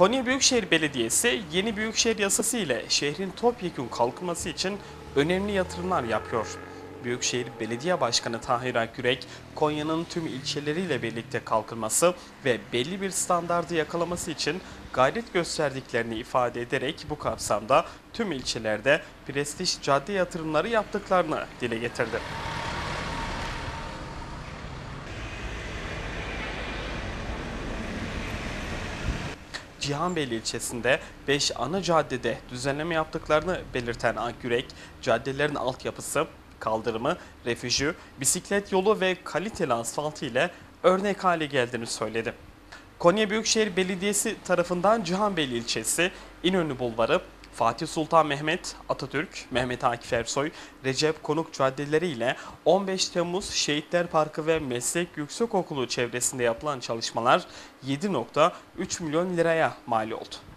Konya Büyükşehir Belediyesi yeni büyükşehir yasası ile şehrin topyekun kalkınması için önemli yatırımlar yapıyor. Büyükşehir Belediye Başkanı Tahir Akgürek, Konya'nın tüm ilçeleriyle birlikte kalkınması ve belli bir standardı yakalaması için gayret gösterdiklerini ifade ederek bu kapsamda tüm ilçelerde prestij cadde yatırımları yaptıklarını dile getirdi. Cihanbeyli ilçesinde 5 ana caddede düzenleme yaptıklarını belirten Akgürek, caddelerin altyapısı, kaldırımı, refüjü, bisiklet yolu ve kaliteli asfaltı ile örnek hale geldiğini söyledi. Konya Büyükşehir Belediyesi tarafından Cihanbeyli ilçesi, İnönü Bulvarı, Fatih Sultan Mehmet, Atatürk, Mehmet Akif Ersoy, Recep Konuk caddeleri ile 15 Temmuz Şehitler Parkı ve Meslek Yüksekokulu çevresinde yapılan çalışmalar 7.3 milyon liraya mal oldu.